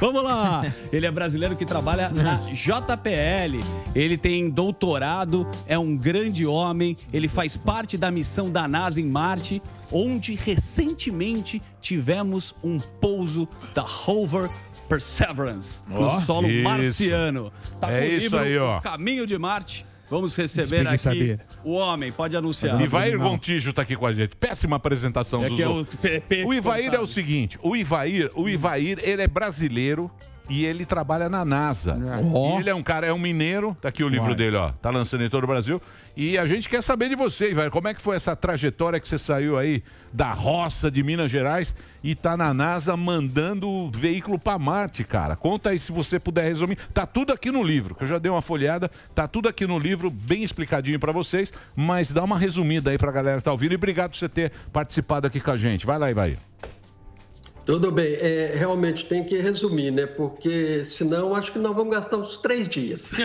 Vamos lá. Ele é brasileiro que trabalha na JPL. Ele tem doutorado, é um grande homem. Ele faz parte da missão da NASA em Marte, onde recentemente tivemos um pouso da rover Perseverance no solo isso. marciano. Tá É com o isso livro aí, ó. Caminho de Marte. Vamos receber aqui saber. o homem. Pode anunciar. Ivair Gontijo tá aqui com a gente. Péssima apresentação É que é o O Ivair é o seguinte, o Ivair, o Ivair, ele é brasileiro e ele trabalha na NASA. E ele é um cara, é um mineiro, tá aqui o livro Uai. dele, ó, tá lançando em todo o Brasil. E a gente quer saber de você, Ivair, como é que foi essa trajetória que você saiu aí da roça de Minas Gerais e tá na NASA mandando o veículo pra Marte, cara. Conta aí se você puder resumir. Tá tudo aqui no livro, que eu já dei uma folhada, tá tudo aqui no livro, bem explicadinho pra vocês, mas dá uma resumida aí pra galera que tá ouvindo e obrigado por você ter participado aqui com a gente. Vai lá, Ivair. Tudo bem, é, realmente tem que resumir, né? Porque senão acho que nós vamos gastar uns três dias.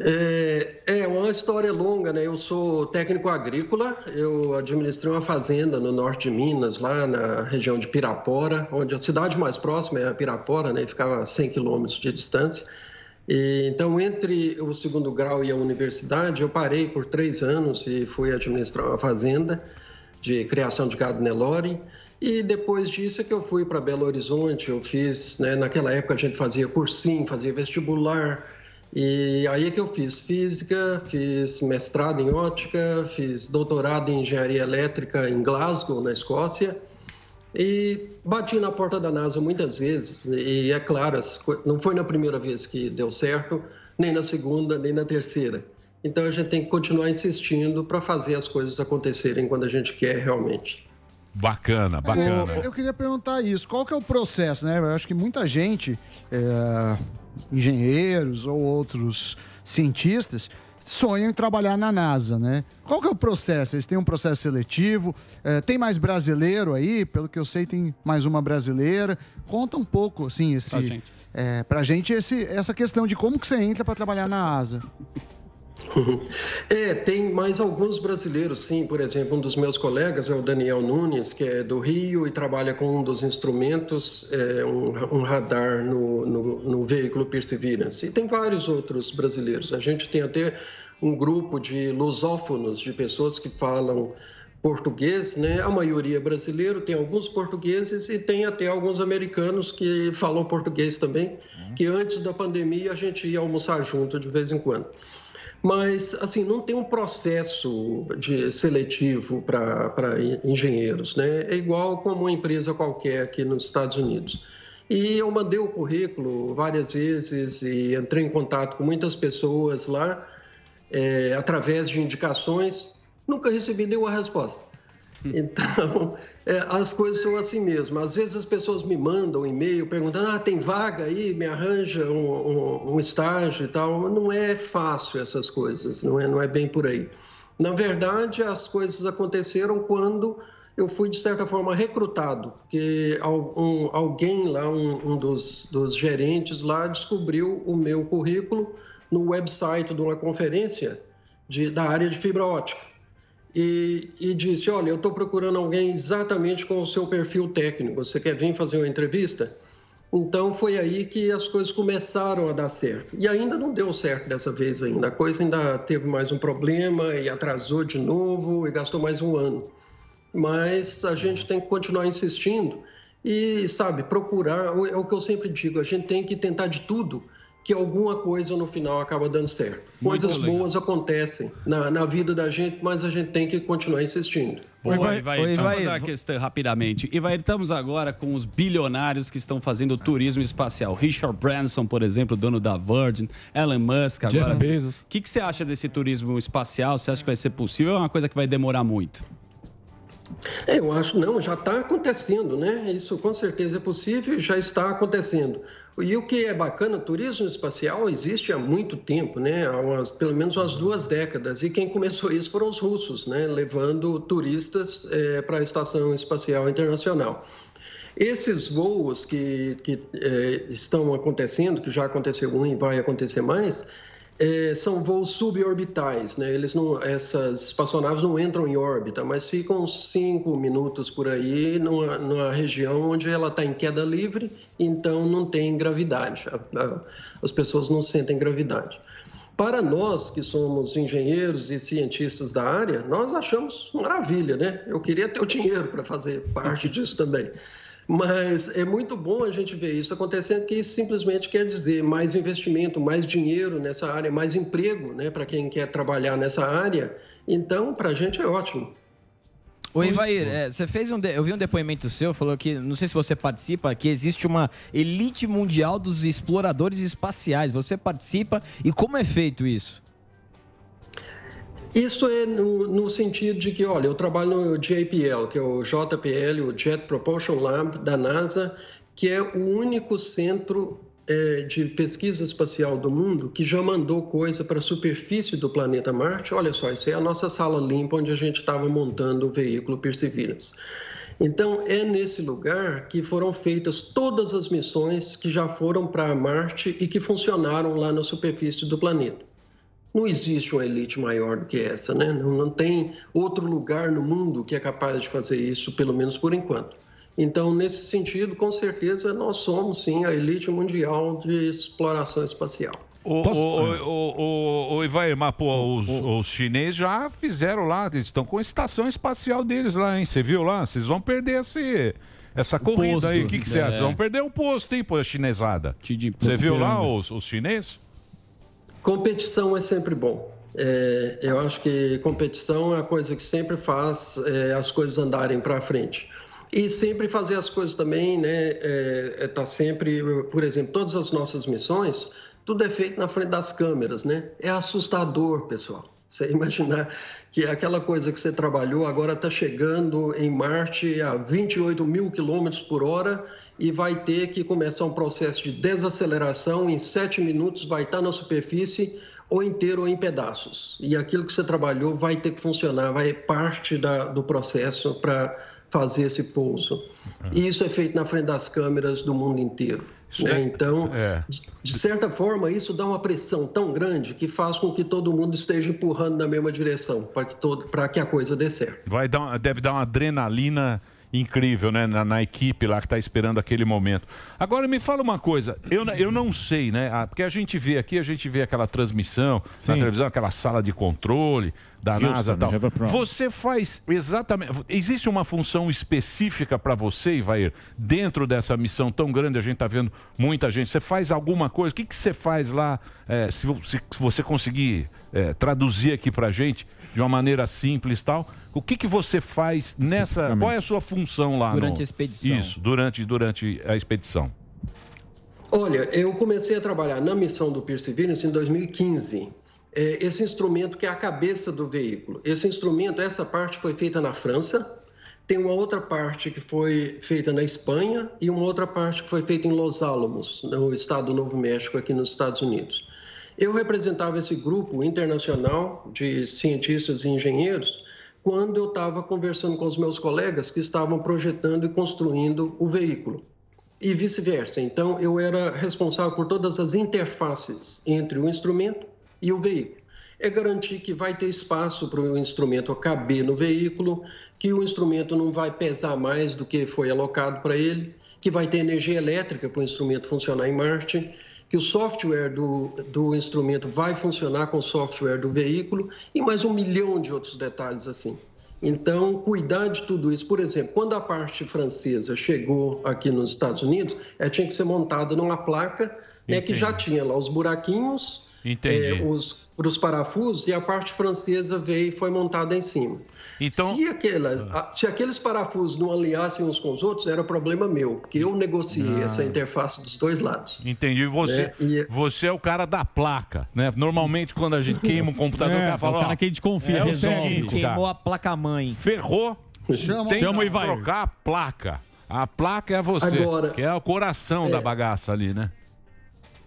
É, é uma história longa, né? Eu sou técnico agrícola, eu administrei uma fazenda no norte de Minas, lá na região de Pirapora, onde a cidade mais próxima é a Pirapora, né? Ficava a 100 quilômetros de distância. E, então, entre o segundo grau e a universidade, eu parei por três anos e fui administrar uma fazenda de criação de gado Nelore. E depois disso é que eu fui para Belo Horizonte. Eu fiz, né, naquela época a gente fazia cursinho, fazia vestibular. E aí é que eu fiz física, fiz mestrado em ótica, fiz doutorado em engenharia elétrica em Glasgow, na Escócia. E bati na porta da NASA muitas vezes. E é claro, não foi na primeira vez que deu certo, nem na segunda, nem na terceira. Então a gente tem que continuar insistindo para fazer as coisas acontecerem quando a gente quer realmente. Bacana, bacana. Eu, eu queria perguntar isso. Qual que é o processo, né? Eu acho que muita gente, é, engenheiros ou outros cientistas, sonham em trabalhar na NASA, né? Qual que é o processo? Eles têm um processo seletivo? É, tem mais brasileiro aí? Pelo que eu sei, tem mais uma brasileira. Conta um pouco, assim, esse, Pra gente. É, pra gente esse, essa questão de como que você entra para trabalhar na ASA. É, tem mais alguns brasileiros, sim. Por exemplo, um dos meus colegas é o Daniel Nunes, que é do Rio e trabalha com um dos instrumentos, é, um, um radar no, no, no veículo Perseverance. E tem vários outros brasileiros. A gente tem até um grupo de lusófonos, de pessoas que falam português, né? A maioria é brasileiro, tem alguns portugueses e tem até alguns americanos que falam português também, que antes da pandemia a gente ia almoçar junto de vez em quando. Mas, assim, não tem um processo de seletivo para engenheiros, né? É igual como uma empresa qualquer aqui nos Estados Unidos. E eu mandei o currículo várias vezes e entrei em contato com muitas pessoas lá, é, através de indicações, nunca recebi nenhuma resposta. Então, é, as coisas são assim mesmo. Às vezes as pessoas me mandam um e-mail perguntando: ah, tem vaga aí, me arranja um, um, um estágio e tal. Não é fácil essas coisas, não é, não é bem por aí. Na verdade, as coisas aconteceram quando eu fui, de certa forma, recrutado, porque alguém lá, um, um dos, dos gerentes lá, descobriu o meu currículo no website de uma conferência de, da área de fibra ótica e, e disse: Olha, eu estou procurando alguém exatamente com o seu perfil técnico. Você quer vir fazer uma entrevista? Então foi aí que as coisas começaram a dar certo. E ainda não deu certo dessa vez ainda. A coisa ainda teve mais um problema e atrasou de novo e gastou mais um ano. Mas a gente tem que continuar insistindo e, sabe, procurar. É o que eu sempre digo: a gente tem que tentar de tudo que alguma coisa no final acaba dando certo. Muito Coisas legal. boas acontecem na, na vida da gente, mas a gente tem que continuar insistindo. Boa, Oi, Ivair, vai- deixa eu Oi, fazer uma questão rapidamente. Ivair, estamos agora com os bilionários que estão fazendo turismo espacial. Richard Branson, por exemplo, dono da Virgin, Elon Musk agora. Jeff Bezos. O que, que você acha desse turismo espacial? Você acha que vai ser possível ou é uma coisa que vai demorar muito? É, eu acho não, já está acontecendo, né? Isso com certeza é possível e já está acontecendo. E o que é bacana, turismo espacial existe há muito tempo, né? Há umas, pelo menos umas duas décadas. E quem começou isso foram os russos, né? Levando turistas é, para a Estação Espacial Internacional. Esses voos que, que é, estão acontecendo, que já aconteceu um e vai acontecer mais, é, são voos suborbitais, né? Eles não, essas espaçonaves não entram em órbita, mas ficam cinco minutos por aí numa, numa região onde ela está em queda livre, então não tem gravidade. A, a, as pessoas não sentem gravidade. Para nós que somos engenheiros e cientistas da área, nós achamos maravilha, né? Eu queria ter o dinheiro para fazer parte disso também. Mas é muito bom a gente ver isso acontecendo, que isso simplesmente quer dizer mais investimento, mais dinheiro nessa área, mais emprego né, para quem quer trabalhar nessa área. Então, para a gente é ótimo. O Ivair, é, você fez um. De... Eu vi um depoimento seu, falou que, não sei se você participa, que existe uma elite mundial dos exploradores espaciais. Você participa e como é feito isso? Isso é no, no, sentido de que, olha, eu trabalho no JPL, que é o JPL, o Jet Propulsion Lab da NASA, que é o único centro é, de pesquisa espacial do mundo que já mandou coisa para a superfície do planeta Marte. Olha só, isso é a nossa sala limpa onde a gente estava montando o veículo Perseverance. Então, é nesse lugar que foram feitas todas as missões que já foram para Marte e que funcionaram lá na superfície do planeta não existe uma elite maior do que essa, né? Não, não, tem outro lugar no mundo que é capaz de fazer isso, pelo menos por enquanto. Então, nesse sentido, com certeza, nós somos sim a elite mundial de exploração espacial. O, Posso... o, o, o, o Ivair, mas pô, os, os chineses já fizeram lá, eles estão com a estação espacial deles lá, hein? Você viu lá? Vocês vão perder esse, essa corrida posto, aí. O que, que você é. acha? Vocês vão perder o posto, hein, pô, a chinesada. Você viu lá os, os chineses? Competição é sempre bom. É, eu acho que competição é a coisa que sempre faz é, as coisas andarem para frente. E sempre fazer as coisas também, né? É, é, tá sempre, por exemplo, todas as nossas missões, tudo é feito na frente das câmeras, né? É assustador, pessoal. Você imaginar que aquela coisa que você trabalhou agora está chegando em Marte a 28 mil quilômetros por hora e vai ter que começar um processo de desaceleração. Em sete minutos vai estar na superfície ou inteiro ou em pedaços. E aquilo que você trabalhou vai ter que funcionar, vai parte da, do processo para fazer esse pouso. E isso é feito na frente das câmeras do mundo inteiro. Né? Então, é. de certa forma, isso dá uma pressão tão grande que faz com que todo mundo esteja empurrando na mesma direção para que, todo, que a coisa dê certo. Vai dar, deve dar uma adrenalina incrível, né? Na, na equipe lá que está esperando aquele momento. Agora me fala uma coisa, eu, eu não sei, né? Porque a gente vê aqui, a gente vê aquela transmissão Sim. na televisão, aquela sala de controle da Houston, NASA e tal. Você faz exatamente. Existe uma função específica para você, Ivair, dentro dessa missão tão grande? A gente está vendo muita gente. Você faz alguma coisa? O que, que você faz lá? É, se, se, você conseguir é, traduzir aqui para gente de uma maneira simples tal. O que, que você faz nessa. Qual é a sua função lá? Durante no... a expedição. Isso, durante, durante a expedição. Olha, eu comecei a trabalhar na missão do Perseverance em 2015. É, esse instrumento que é a cabeça do veículo. Esse instrumento, essa parte foi feita na França, tem uma outra parte que foi feita na Espanha e uma outra parte que foi feita em Los Alamos, no estado do Novo México, aqui nos Estados Unidos. Eu representava esse grupo internacional de cientistas e engenheiros quando eu estava conversando com os meus colegas que estavam projetando e construindo o veículo. E vice-versa. Então, eu era responsável por todas as interfaces entre o instrumento e o veículo. É garantir que vai ter espaço para o instrumento caber no veículo, que o instrumento não vai pesar mais do que foi alocado para ele, que vai ter energia elétrica para o instrumento funcionar em Marte, que o software do, do instrumento vai funcionar com o software do veículo e mais um milhão de outros detalhes assim. Então, cuidar de tudo isso. Por exemplo, quando a parte francesa chegou aqui nos Estados Unidos, ela tinha que ser montada numa placa né, que já tinha lá os buraquinhos, é, os, os parafusos, e a parte francesa veio e foi montada em cima. Então, se, aquelas, ah. se aqueles parafusos não alinhassem uns com os outros, era problema meu, porque eu negociei ah. essa interface dos dois lados. Entendi. Você, né? e... você é o cara da placa, né? Normalmente, quando a gente queima um computador, é, o cara fala... O cara que a gente confia, é resolve. Queimou a placa-mãe. Ferrou. Chama, Tem que trocar a placa. A placa é você, Agora, que é o coração é... da bagaça ali, né?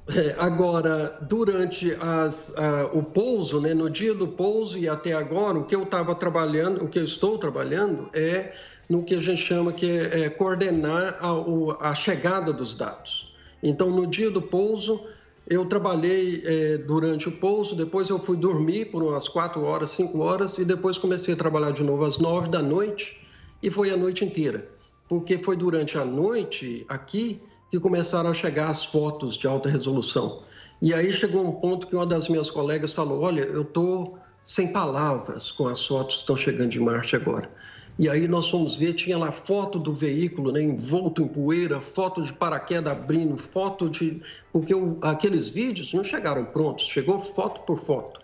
É, agora, durante as, o pouso, né, no dia do pouso e até agora, o que eu estava trabalhando, o que eu estou trabalhando é no que a gente chama que é, é coordenar a, o, a chegada dos dados. Então, no dia do pouso, Eu trabalhei eh, durante o pouso, depois eu fui dormir por umas quatro horas, cinco horas, e depois comecei a trabalhar de novo às nove da noite, e foi a noite inteira. Porque foi durante a noite aqui que começaram a chegar as fotos de alta resolução. E aí chegou um ponto que uma das minhas colegas falou: Olha, eu estou sem palavras com as fotos que estão chegando de Marte agora. E aí nós fomos ver, tinha lá foto do veículo, né, envolto em poeira, foto de paraquedas abrindo, foto de. Porque o, aqueles vídeos não chegaram prontos, chegou foto por foto.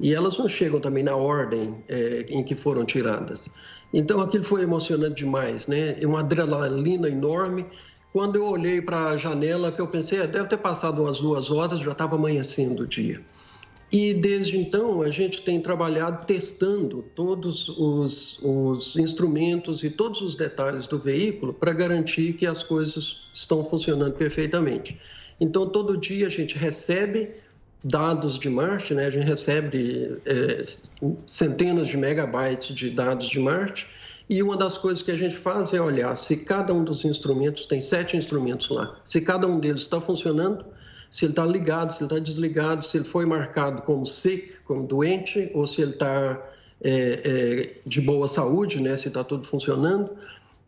E elas não chegam também na ordem é, em que foram tiradas. Então aquilo foi emocionante demais, né? Uma adrenalina enorme. Quando eu olhei para a janela, que eu pensei, é, deve ter passado umas duas horas, já estava amanhecendo o dia. E desde então a gente tem trabalhado testando todos os, os instrumentos e todos os detalhes do veículo para garantir que as coisas estão funcionando perfeitamente. Então todo dia a gente recebe dados de Marte, né? a gente recebe é, centenas de megabytes de dados de Marte e uma das coisas que a gente faz é olhar se cada um dos instrumentos, tem sete instrumentos lá, se cada um deles está funcionando se ele está ligado, se ele está desligado, se ele foi marcado como sick, como doente, ou se ele está é, é, de boa saúde, né, se está tudo funcionando.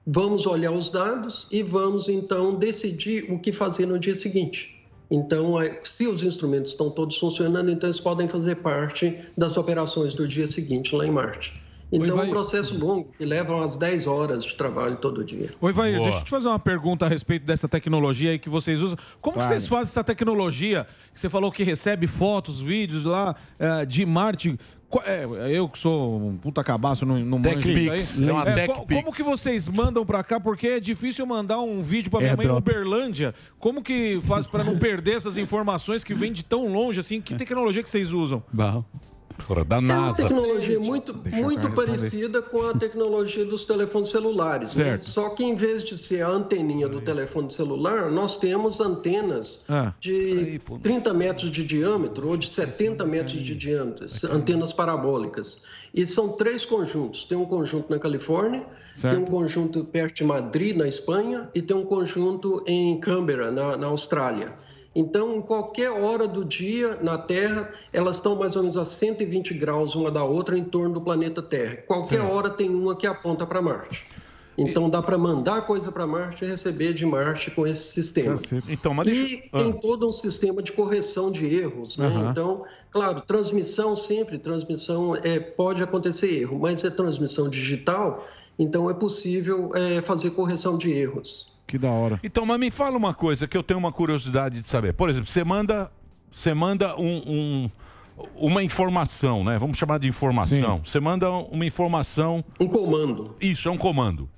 Vamos olhar os dados e vamos então decidir o que fazer no dia seguinte. Então, se os instrumentos estão todos funcionando, então eles podem fazer parte das operações do dia seguinte lá em Marte. Então é um processo longo que leva umas 10 horas de trabalho todo dia. Oi, Vair, deixa eu te fazer uma pergunta a respeito dessa tecnologia aí que vocês usam. Como claro. que vocês fazem essa tecnologia? Você falou que recebe fotos, vídeos lá é, de Marte. É, eu que sou um puta cabaço, não, não manjo isso aí. É uma é, co como que vocês mandam pra cá? Porque é difícil mandar um vídeo pra minha mãe em Uberlândia. Como que faz pra não perder essas informações que vêm de tão longe assim? Que tecnologia que vocês usam? Bom. Da NASA. É uma tecnologia muito, muito parecida com a tecnologia dos telefones celulares. Né? Só que em vez de ser a anteninha do telefone celular, nós temos antenas ah. de 30 metros de diâmetro ou de 70 metros de diâmetro, antenas parabólicas. E são três conjuntos. Tem um conjunto na Califórnia, certo. tem um conjunto perto de Madrid, na Espanha, e tem um conjunto em Canberra, na, na Austrália. Então, em qualquer hora do dia na Terra, elas estão mais ou menos a 120 graus uma da outra em torno do planeta Terra. Qualquer Sim. hora tem uma que aponta para Marte. Então dá para mandar coisa para Marte e receber de Marte com esse sistema. Então, mas deixa... E ah. tem todo um sistema de correção de erros. Né? Uhum. Então, claro, transmissão sempre, transmissão é, pode acontecer erro, mas é transmissão digital, então é possível é, fazer correção de erros. Que da hora. Então, mas me fala uma coisa que eu tenho uma curiosidade de saber. Por exemplo, você manda, você manda um, um uma informação, né? Vamos chamar de informação. Sim. Você manda uma informação. Um comando. Isso, é um comando.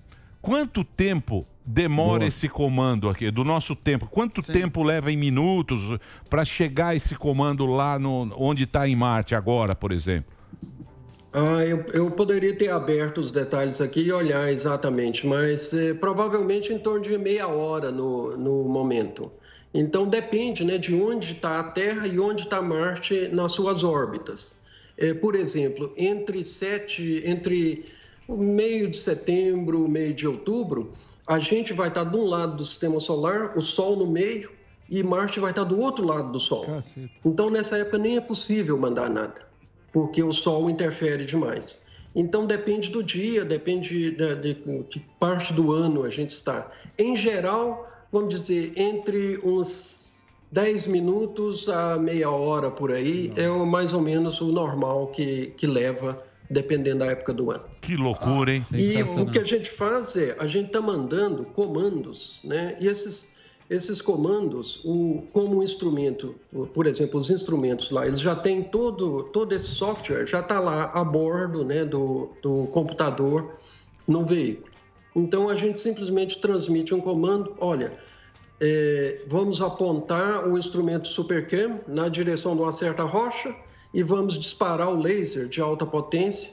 Quanto tempo demora Boa. esse comando aqui, do nosso tempo? Quanto Sim. tempo leva em minutos para chegar esse comando lá no, onde está em Marte agora, por exemplo? Ah, eu, eu, poderia ter aberto os detalhes aqui e olhar exatamente, mas é, provavelmente em torno de meia hora no, no momento. Então depende né, de onde está a Terra e onde está Marte nas suas órbitas. É, por exemplo, entre, sete, entre meio de setembro, meio de outubro, a gente vai estar de um lado do sistema solar, o Sol no meio, e Marte vai estar do outro lado do Sol. Caceta. Então nessa época nem é possível mandar nada porque o Sol interfere demais. Então depende do dia, depende de, de, de parte do ano a gente está. Em geral, vamos dizer, entre uns 10 minutos a meia hora por aí é mais ou menos o normal que, que leva, dependendo da época do ano. Que loucura, hein? E o que a gente faz é, a gente está mandando comandos, né? E esses esses comandos, o, como um instrumento, por exemplo, os instrumentos lá, eles já têm todo, todo esse software, já está lá a bordo né, do, do computador no veículo. Então a gente simplesmente transmite um comando, olha, é, vamos apontar o instrumento Supercam na direção de uma certa rocha e vamos disparar o laser de alta potência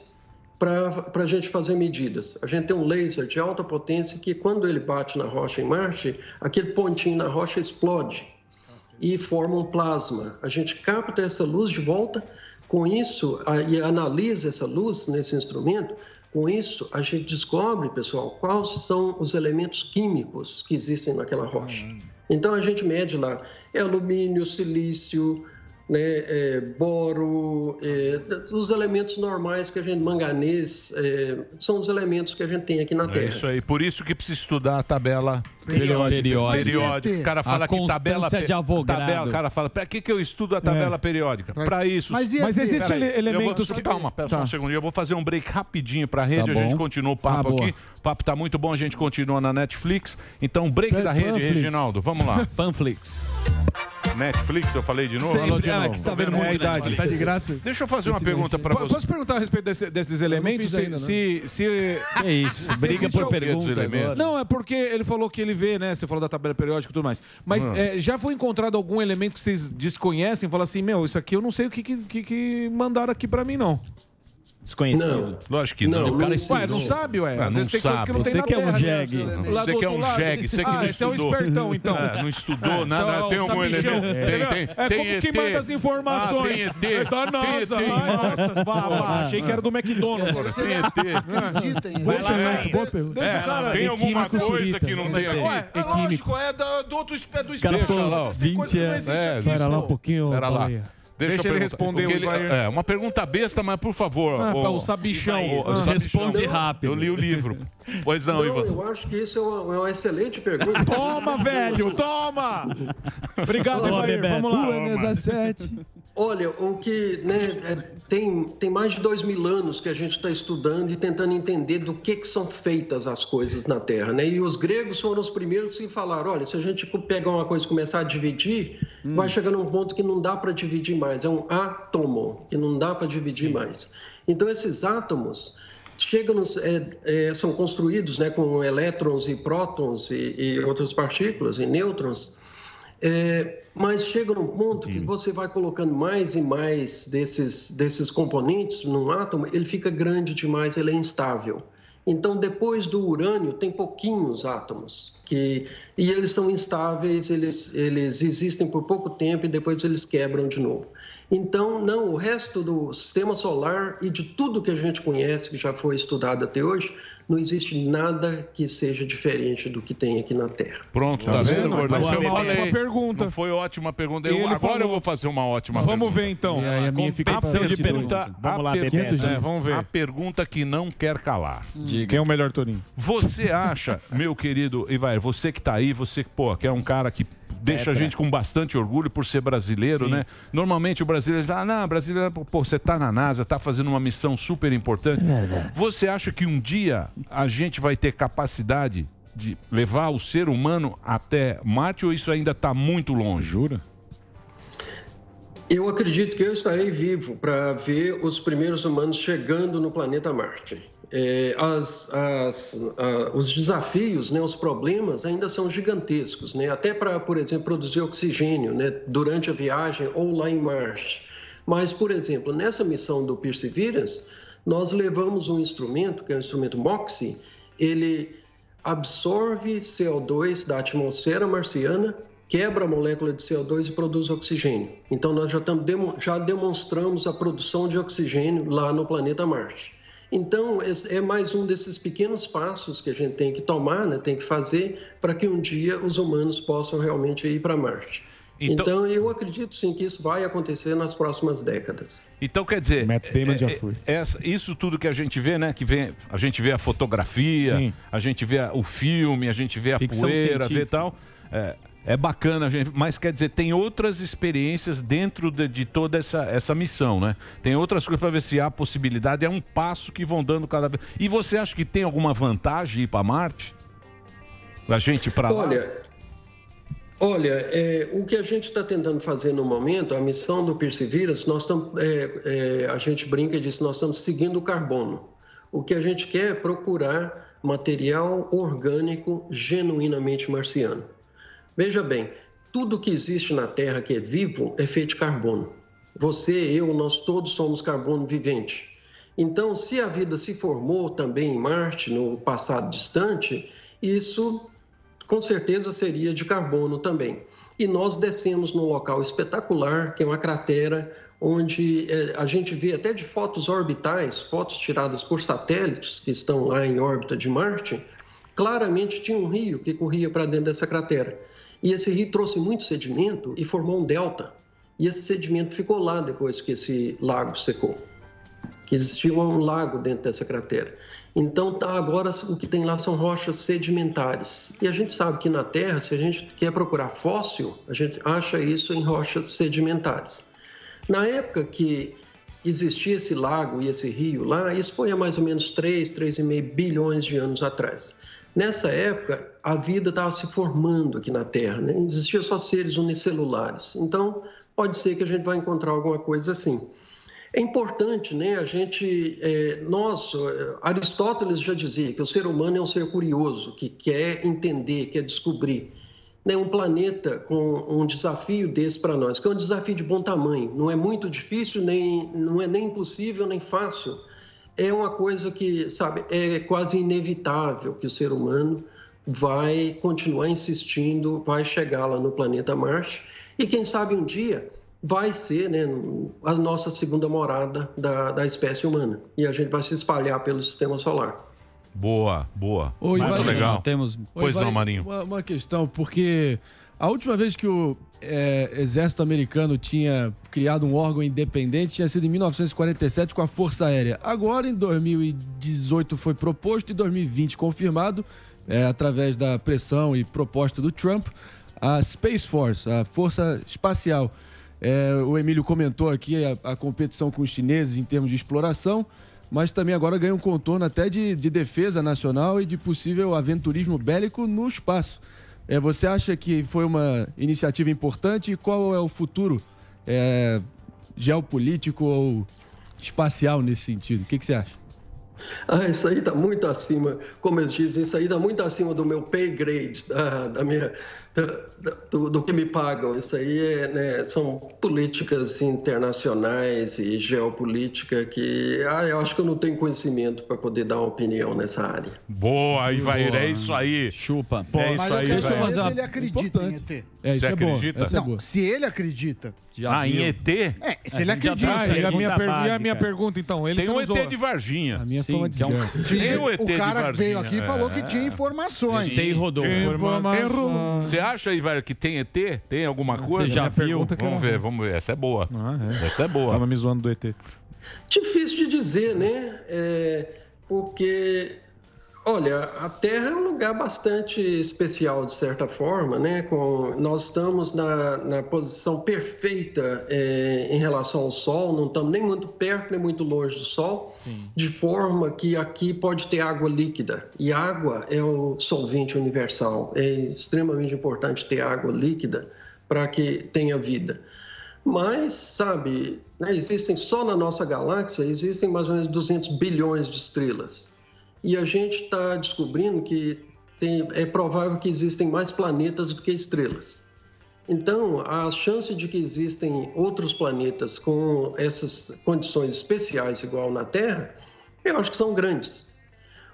para a gente fazer medidas. A gente tem um laser de alta potência que, quando ele bate na rocha em Marte, aquele pontinho na rocha explode e forma um plasma. A gente capta essa luz de volta, com isso, e analisa essa luz nesse instrumento. Com isso, a gente descobre, pessoal, quais são os elementos químicos que existem naquela rocha. Então a gente mede lá é alumínio, silício, né, é, boro, é, os elementos normais que a gente, manganês, é, são os elementos que a gente tem aqui na É Terra. isso aí. Por isso que precisa estudar a tabela Periódica. periódica. Periódica. O cara A fala que tabela de Avogadro. Tabela, o cara fala, pra que, que eu estudo a tabela É. periódica? Pra isso. Mas Mas ET? existe Peraí, ele- elementos eu vou, que- Calma, pera só Tá. um segundinho. Eu vou fazer um break rapidinho pra rede. Tá a gente continua o papo Ah, aqui. O papo tá muito bom, a gente continua na Netflix. Então, break Pan- da rede, Panflix. Reginaldo. Vamos lá. Panflix. Netflix, eu falei de novo? Sempre. Falou de Ah, novo. tá vendo muito É a idade. Netflix. Tá de graça. Deixa eu fazer uma pergunta Po- você. Posso perguntar a respeito desse- desses elementos? Se, ainda, se, se- Que isso, se briga por pergunta agora. Não, é porque ele falou que ele vê, né? Você falou da tabela periódica e tudo mais. Mas Ah. é, já foi encontrado algum elemento que vocês desconhecem? Fala assim, meu, isso aqui eu não sei o que, que, que- que mandaram aqui pra mim, não. Desconhecido. Lógico que não. Não, não Ué, não sabe, ué. Ah, Às não vezes tem sabe. que não tem Você na que é um né? jegue. Lá Você que é um jegue. Você que ah, não esse é o estudou. espertão, então. É, não estudou É, nada. é o tem algum elemento. Você Tem, tem, É tem como que ET. manda as informações. Ah, tem É ET. da NASA. Tem ET. Ai, nossa, vá, vá. Achei que era do McDonald's. Você tem ET. Lá, É. Pergunta. Deixa o É, cara- tem alguma coisa que não tem aqui? É lógico, é do, outro é do cara tem coisa que 20 não existe É, aqui. pera lá um pouquinho, Pera lá. Baleia. Deixa, eu ele responder O que o ele-. É, uma pergunta besta, mas por favor. Ah, ô- pra o sabichão. Ah. sabichão. Responde rápido. Eu li o livro. Pois não, Não, Ivan. eu acho que isso é uma, é uma excelente pergunta. Toma, velho, toma! Obrigado. Bebeto. Vamos lá. 7. Olha, o que né, é, tem, tem mais de dois mil anos que a gente está estudando e tentando entender do que, que são feitas as coisas na Terra. Né? E os gregos foram os primeiros que falaram: olha, se a gente pegar uma coisa e começar a dividir, vai chegar num ponto que não dá para dividir mais. É um átomo, que não dá para dividir mais. Então, esses átomos chegam nos- é, é, são construídos né, com elétrons e prótons e, e outras partículas, e nêutrons. É, mas chega num ponto que você vai colocando mais e mais desses, desses componentes num átomo, ele fica grande demais, ele é instável. Então, depois do urânio, tem pouquinhos átomos, que, e eles são instáveis, eles, eles existem por pouco tempo e depois eles quebram de novo. Então, não, o resto do sistema solar e de tudo que a gente conhece, que já foi estudado até hoje, não existe nada que seja diferente do que tem aqui na Terra. Pronto, tá, Tá vendo, vendo? Mas foi uma falei. ótima pergunta. Não foi ótima pergunta. Eu- Ele agora falou- eu vou fazer uma ótima Vamos pergunta. ver, então. Aí a minha fica pergunta- pergunta, Vamos a lá, pergunta- Bebeto. É, vamos ver. A pergunta que não quer calar. Quem é o melhor Torinho? Você acha, meu querido Ivair, você que tá aí, você que, pô, que é um cara que deixa a Petra. gente com bastante orgulho por ser brasileiro, Sim. né? Normalmente o brasileiro diz, ah, não, brasileiro, pô, você tá na NASA, tá fazendo uma missão super importante. Você acha que um dia a gente vai ter capacidade de levar o ser humano até Marte ou isso ainda tá muito longe? Jura? Eu acredito que eu estarei vivo para ver os primeiros humanos chegando no planeta Marte. É, as- as- a- os desafios, né, os problemas ainda são gigantescos, né? até para, por exemplo, produzir oxigênio né, durante a viagem ou lá em Marte. Mas, por exemplo, nessa missão do Perseverance, nós levamos um instrumento, que é o instrumento MOXIE, ele absorve CO2 da atmosfera marciana, quebra a molécula de CO2 e produz oxigênio. Então, nós já, tamo, já demonstramos a produção de oxigênio lá no planeta Marte. Então, é mais um desses pequenos passos que a gente tem que tomar, né, tem que fazer, para que um dia os humanos possam realmente ir para Marte. Então- Então, eu acredito sim que isso vai acontecer nas próximas décadas. Então quer dizer, Matt Damon é- já é- foi. essa- isso tudo que a gente vê, né? Que vem, a gente vê a fotografia, Sim. a gente vê o filme, a gente vê a Ficção poeira, vê tal. É, é bacana, gente, mas quer dizer, tem outras experiências dentro de, de toda essa, essa missão, né? Tem outras coisas para ver se há possibilidade. É um passo que vão dando cada vez. E você acha que tem alguma vantagem ir para Marte? Pra gente para lá? Olha, olha é, o que a gente está tentando fazer no momento, a missão do Perseverance, nós estamos, é, é, a gente brinca e diz que nós estamos seguindo o carbono. O que a gente quer é procurar material orgânico genuinamente marciano. Veja bem, tudo que existe na Terra que é vivo é feito de carbono. Você, eu, nós todos somos carbono vivente. Então, se a vida se formou também em Marte no passado distante, isso com certeza seria de carbono também. E nós descemos num local espetacular, que é uma cratera, onde eh, a gente vê até de fotos orbitais, fotos tiradas por satélites que estão lá em órbita de Marte, claramente tinha um rio que corria para dentro dessa cratera. E esse rio trouxe muito sedimento e formou um delta. E esse sedimento ficou lá depois que esse lago secou. Que existia um lago dentro dessa cratera. Então, tá, agora o que tem lá são rochas sedimentares. E a gente sabe que na Terra, se a gente quer procurar fóssil, a gente acha isso em rochas sedimentares. Na época que existia esse lago e esse rio lá, isso foi há mais ou menos 3, 3,5 bilhões de anos atrás. Nessa época, a vida estava se formando aqui na Terra, né? existiam só seres unicelulares. Então, pode ser que a gente vai encontrar alguma coisa assim. É importante, né? A gente, é, nós, Aristóteles já dizia que o ser humano é um ser curioso, que quer entender, quer descobrir. Né? Um planeta com um desafio desse para nós, que é um desafio de bom tamanho. Não é muito difícil, nem não é nem impossível, nem fácil. É uma coisa que, sabe, é quase inevitável que o ser humano vai continuar insistindo, vai chegar lá no planeta Marte e quem sabe um dia vai ser né, a nossa segunda morada da, da espécie humana. E a gente vai se espalhar pelo sistema solar. Boa, boa. Oi, Muito vai- legal. Temos... Pois Oi, não, vai- Marinho. Uma, uma questão, porque a última vez que o é, exército americano tinha criado um órgão independente tinha sido em 1947 com a Força Aérea. Agora, em 2018, foi proposto e 2020 confirmado, é, através da pressão e proposta do Trump, a Space Force, a Força Espacial. É, o Emílio comentou aqui a, a competição com os chineses em termos de exploração, mas também agora ganha um contorno até de, de defesa nacional e de possível aventurismo bélico no espaço. É, você acha que foi uma iniciativa importante e qual é o futuro é, geopolítico ou espacial nesse sentido? O que, que você acha? Ah, isso aí está muito acima, como eles dizem, isso aí está muito acima do meu pay grade, da, da minha, da- da- do, do que me pagam. Isso aí é, né, são políticas internacionais e geopolítica que ah, eu acho que eu não tenho conhecimento para poder dar uma opinião nessa área. Boa, Ivair, é isso aí. Chupa. É Mas isso eu aí, Ivair. saber se uma- ele acredita em. ET. É, isso Você é bom. acredita? É Não, se ele acredita. Ah, em ET? É, se ele já acredita. Ah, trouxe e a minha, per- e a minha pergunta, então? Ele Tem um ET de Varginha. A minha foi uma é um- desgraça. Tinha- Tem o ET o cara veio aqui e falou que É. tinha informações. Tem rodou. Informação. Você acha, Ivair, que tem ET? Tem alguma coisa? já Minha viu? pergunta que Vamos ver, vamos ver. Essa é boa. Ah, é. Essa é boa. Tava me zoando do ET. Difícil de dizer, né? É, porque, olha, a Terra é um lugar bastante especial, de certa forma, né? Com, nós estamos na, na posição perfeita é, em relação ao Sol, não estamos nem muito perto, nem muito longe do Sol, de forma que aqui pode ter água líquida. E água é o solvente universal. É extremamente importante ter água líquida para que tenha vida. Mas, sabe, né, existem só na nossa galáxia, existem mais ou menos 200 bilhões de estrelas. E a gente está descobrindo que tem- é provável que existem mais planetas do que estrelas. Então, a chance de que existem outros planetas com essas condições especiais igual na Terra, eu acho que são grandes.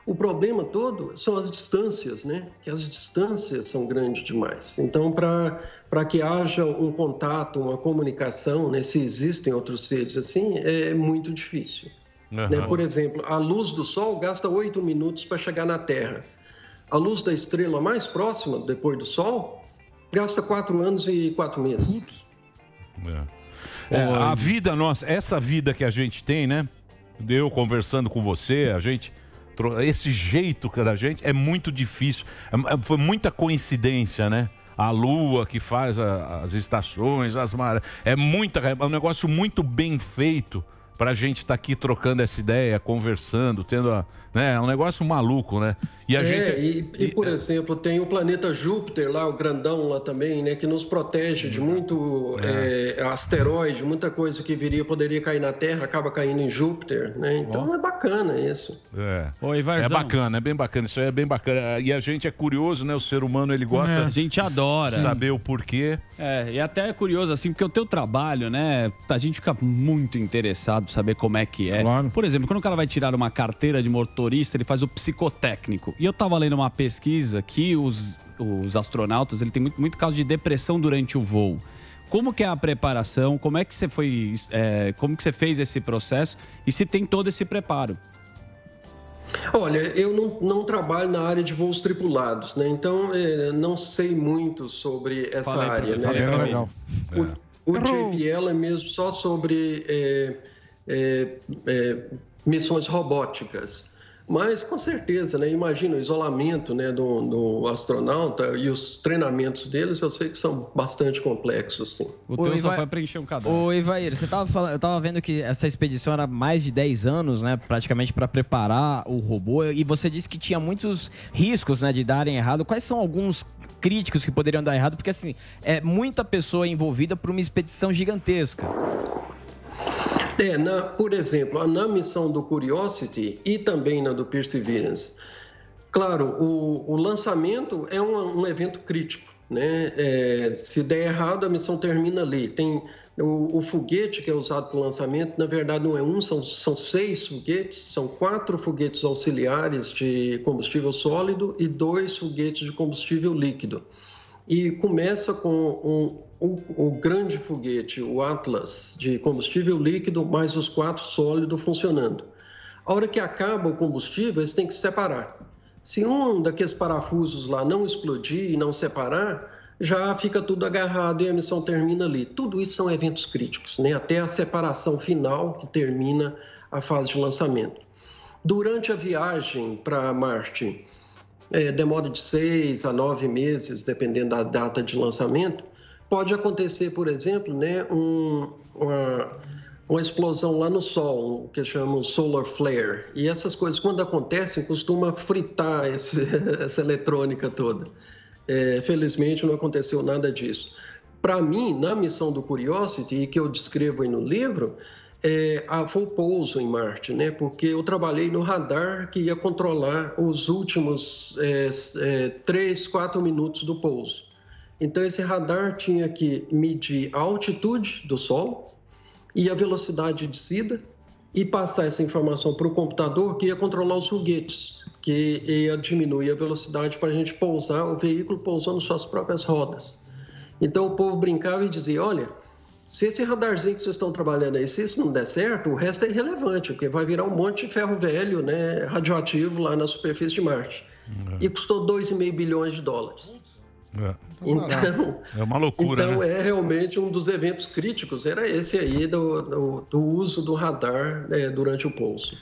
O problema todo são as distâncias, né? Que as distâncias são grandes demais. Então, para que haja um contato, uma comunicação, né? se existem outros seres assim, é muito difícil. Aham. Né? Por exemplo, a luz do Sol gasta oito minutos para chegar na Terra. A luz da estrela mais próxima, depois do Sol, gasta quatro anos e quatro meses. É, a vida nossa, essa vida que a gente tem, né? Eu conversando com você, a gente. Esse jeito que é da gente é muito difícil. É- é- foi muita coincidência, né? A lua que faz a- as estações, as marés. É, muita, é um negócio muito bem feito pra gente estar aqui trocando essa ideia, conversando, tendo a. Né? É um negócio maluco, né? E a é, gente. e, e, por exemplo, tem o planeta Júpiter lá, o grandão lá também, né, que nos protege de muito é, asteroide, muita coisa que viria, poderia cair na Terra, acaba caindo em Júpiter, né? Então é bacana isso. É. Oi, É bacana, é bem bacana. Isso aí é bem bacana. E a gente é curioso, né? O ser humano, ele gosta A gente adora. saber o porquê. É, e até é curioso, assim, porque o teu trabalho, né? A gente fica muito interessado saber como é que é. Claro. Por exemplo, quando o cara vai tirar uma carteira de motorista, ele faz o psicotécnico. E eu tava lendo uma pesquisa que os, os astronautas, ele tem muito, muito caso de depressão durante o voo. Como que é a preparação? Como é que você foi. é, como que você fez esse processo? E se tem todo esse preparo? Olha, eu não, não trabalho na área de voos tripulados, né? Então eh, não sei muito sobre essa Fala aí, área. Né? legal, legal. O, o JPL é mesmo só sobre eh, eh, eh, missões robóticas. Mas com certeza, né? Imagina o isolamento né, do, do astronauta e os treinamentos deles, eu sei que são bastante complexos, sim. O teu só Iva- foi preencher um cadastro. Ô, Ivair, você tava falando, eu tava vendo que essa expedição era mais de 10 anos, né? Praticamente para preparar o robô. E você disse que tinha muitos riscos, né? De darem errado. Quais são alguns críticos que poderiam dar errado? Porque, assim, é muita pessoa envolvida por uma expedição gigantesca. É, na, por exemplo, na missão do Curiosity e também na do Perseverance. Claro, o, o lançamento é um, um evento crítico. Né? É, se der errado, a missão termina ali. Tem o, o foguete que é usado para o lançamento, na verdade, não é um, são, são seis foguetes, são quatro foguetes auxiliares de combustível sólido e dois foguetes de combustível líquido. E começa com um, o, o grande foguete, o Atlas, de combustível líquido, mais os quatro sólidos funcionando. A hora que acaba o combustível, eles têm que se separar. Se um daqueles parafusos lá não explodir e não separar, já fica tudo agarrado e a missão termina ali. Tudo isso são eventos críticos, né? até a separação final que termina a fase de lançamento. Durante a viagem para Marte, é, demora de seis a nove meses, dependendo da data de lançamento. Pode acontecer, por exemplo, né, um, uma, uma explosão lá no Sol, que chamam solar flare. E essas coisas, quando acontecem, costuma fritar esse, essa eletrônica toda. É, felizmente, não aconteceu nada disso. Para mim, na missão do Curiosity, que eu descrevo aí no livro, é, a- foi o pouso em Marte, né? Porque eu trabalhei no radar que ia controlar os últimos é, é, três, quatro minutos do pouso. Então esse radar tinha que medir a altitude do Sol e a velocidade de descida e passar essa informação para o computador que ia controlar os foguetes, que ia diminuir a velocidade para a gente pousar, o veículo pousando suas próprias rodas. Então o povo brincava e dizia, olha, se esse radarzinho que vocês estão trabalhando aí, se isso não der certo, o resto é irrelevante, porque vai virar um monte de ferro velho, né, radioativo lá na superfície de Marte. E custou 2,5 bilhões de dólares. É. Então, É uma loucura, então né? é realmente um dos eventos críticos, era esse aí do, do, do uso do radar né, durante o pouso.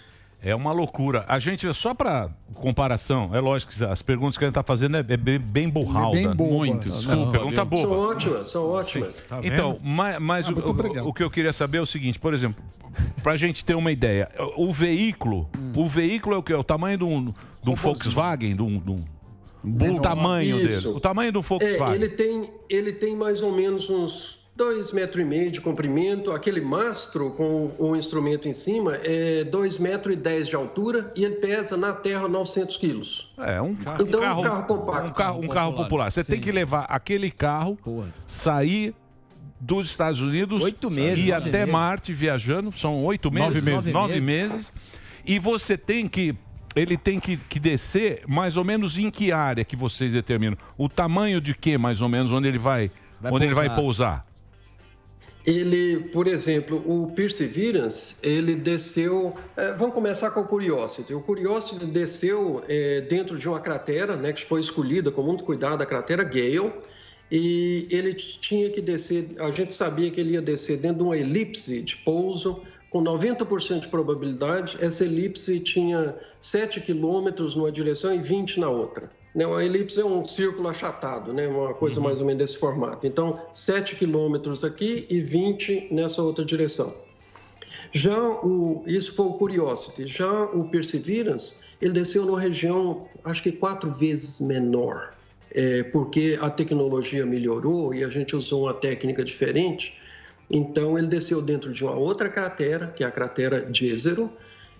É uma loucura. A gente, só para comparação, é lógico que as perguntas que a gente está fazendo é bem, bem burralda. É bem boba. Muito. Desculpa, não, pergunta boa. São ótimas, são ótimas. então, mas, mas Ah, o, o- que eu queria saber é o seguinte, por exemplo, para a gente ter uma ideia, o veículo, Hum. o veículo é o que? É o tamanho de um, de um Volkswagen, de um, de um- o tamanho Isso. dele, o tamanho do Volkswagen. É, ele, tem, ele tem mais ou menos uns dois metros e meio de comprimento. Aquele mastro com o instrumento em cima é dois metros e dez de altura e ele pesa na Terra 900 quilos. É, um, Então, um carro compacto. Um carro, um carro popular. Você tem que levar aquele carro, sair dos Estados Unidos, Oito meses, ir nove até meses. Marte viajando, são oito Nove meses, meses. nove Nove meses. E você tem que ele tem que, que descer mais ou menos em que área que vocês determinam? O tamanho de que, mais ou menos, onde ele vai, Vai onde ele vai pousar. Ele, por exemplo, o Perseverance, ele desceu. eh, vamos começar com o Curiosity. O Curiosity desceu eh, dentro de uma cratera, né, que foi escolhida com muito cuidado, a cratera Gale, e ele tinha que descer. A gente sabia que ele ia descer dentro de uma elipse de pouso com 90% de probabilidade. Essa elipse tinha 7 quilômetros numa direção e 20 na outra. Né, Uma elipse é um círculo achatado, né? uma coisa mais ou menos desse formato. Então, 7 quilômetros aqui e 20 nessa outra direção. Já o, isso foi o Curiosity. Já o Perseverance, ele desceu numa região, acho que quatro vezes menor, é, porque a tecnologia melhorou e a gente usou uma técnica diferente. Então, ele desceu dentro de uma outra cratera, que é a cratera Jezero,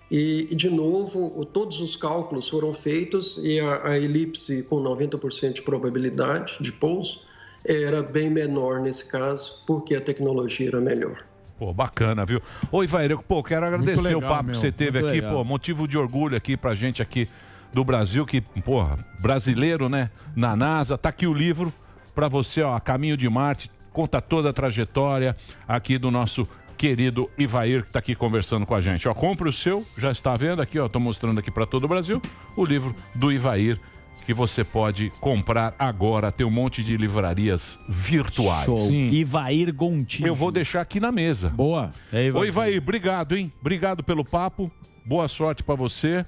e, de novo, todos os cálculos foram feitos e a, a elipse com 90% de probabilidade de pouso era bem menor nesse caso, porque a tecnologia era melhor. Pô, bacana, viu? Oi, Vair, pô, quero agradecer legal, o papo meu. que você teve aqui, legal. pô, motivo de orgulho aqui pra gente aqui do Brasil, que, porra, brasileiro, né, na NASA, tá aqui o livro pra você, ó, A Caminho de Marte, conta toda a trajetória aqui do nosso querido Ivair, que está aqui conversando com a gente. Ó, compre o seu, já está vendo aqui, ó, tô mostrando aqui para todo o Brasil, o livro do Ivair, que você pode comprar agora. Tem um monte de livrarias virtuais. Show. Ivair Gontijo. Eu vou deixar aqui na mesa. Boa. É, Oi, Ivair, obrigado, hein? Obrigado pelo papo. Boa sorte para você.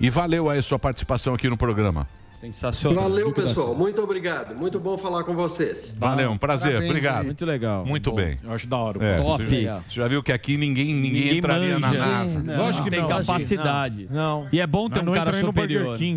E valeu aí a sua participação aqui no programa. Sensacional. Valeu, pessoal. Muito obrigado. Muito bom falar com vocês. Valeu, um prazer. Parabéns obrigado. aí. Muito legal. Muito Bom, bem. Eu acho da hora. É, Top. Você, já- você já viu que aqui ninguém, ninguém, Ninguém entraria manja. na NASA. Não, Lógico que tem não. capacidade. Não. E é bom ter Mas um não cara superior.